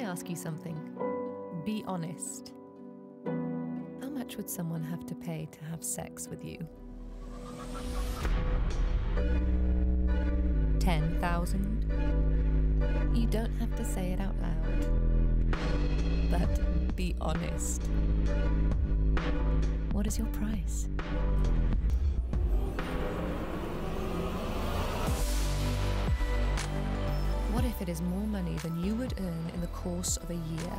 ask you something? Be honest. How much would someone have to pay to have sex with you? 10,000? You don't have to say it out loud. But be honest. What is your price? If it is more money than you would earn in the course of a year?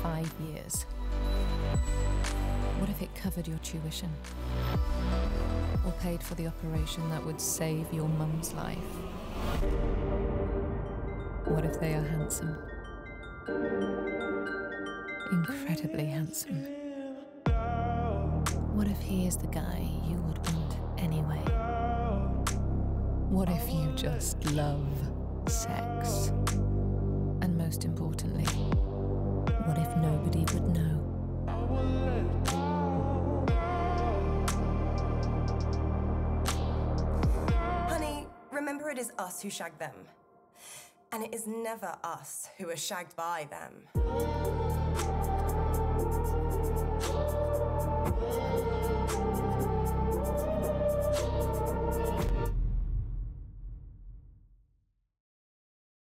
Five years. What if it covered your tuition? Or paid for the operation that would save your mum's life? What if they are handsome? Incredibly handsome. What if he is the guy you would want anyway? What if you just love sex? And most importantly, what if nobody would know? Honey, remember it is us who shag them. And it is never us who are shagged by them.